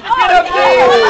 Get up there!